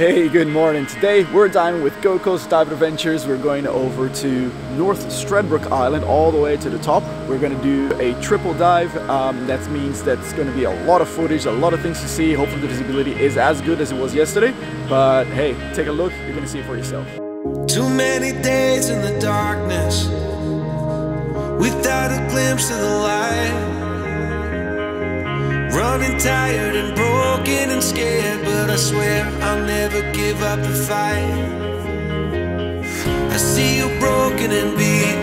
Hey, good morning. Today we're diving with Gold Coast Dive Adventures. We're going over to North Stradbroke Island all the way to the top. We're going to do a triple dive. Um, that means that's going to be a lot of footage, a lot of things to see. Hopefully the visibility is as good as it was yesterday. But hey, take a look. You're going to see it for yourself. Too many days in the darkness without a glimpse of the light. Running tired and broken and scared, but I swear I'll never give up the fight. I see you broken and beat,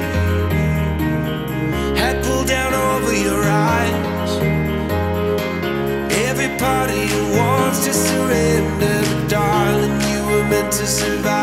head pulled down over your eyes. Every part of you wants to surrender, darling, you were meant to survive.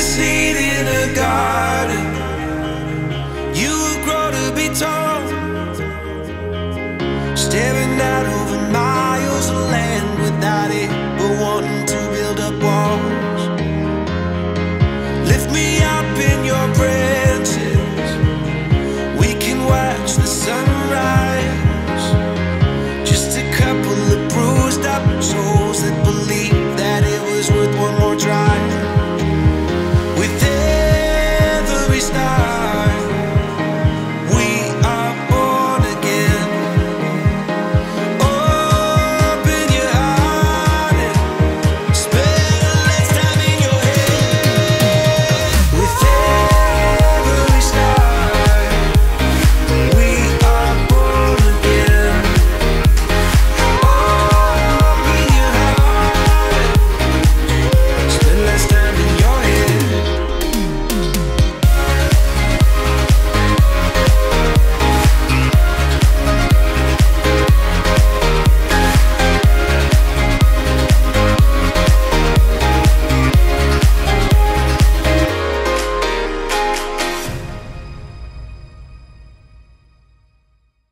seed in a garden. You will grow to be tall. Out over miles of land without it, but wanting to build up walls. Lift me up in your branches. We can watch the sunrise. Just a couple of bruised up souls.